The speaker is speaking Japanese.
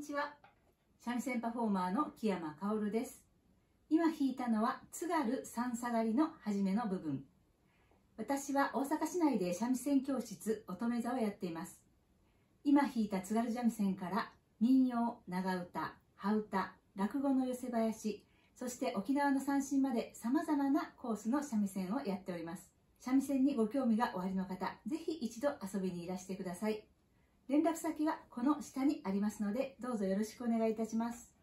ちは三味線パフォーマーの木山薫です。今弾いたのは津軽三下がりの初めの部分。私は大阪市内で三味線教室乙女座をやっています。今弾いた津軽三味線から民謡、長唄、羽歌、落語の寄せ林、そして沖縄の三振まで様々なコースの三味線をやっております。三味線にご興味がおありの方、ぜひ一度遊びにいらしてください。連絡先はこの下にありますので、どうぞよろしくお願いいたします。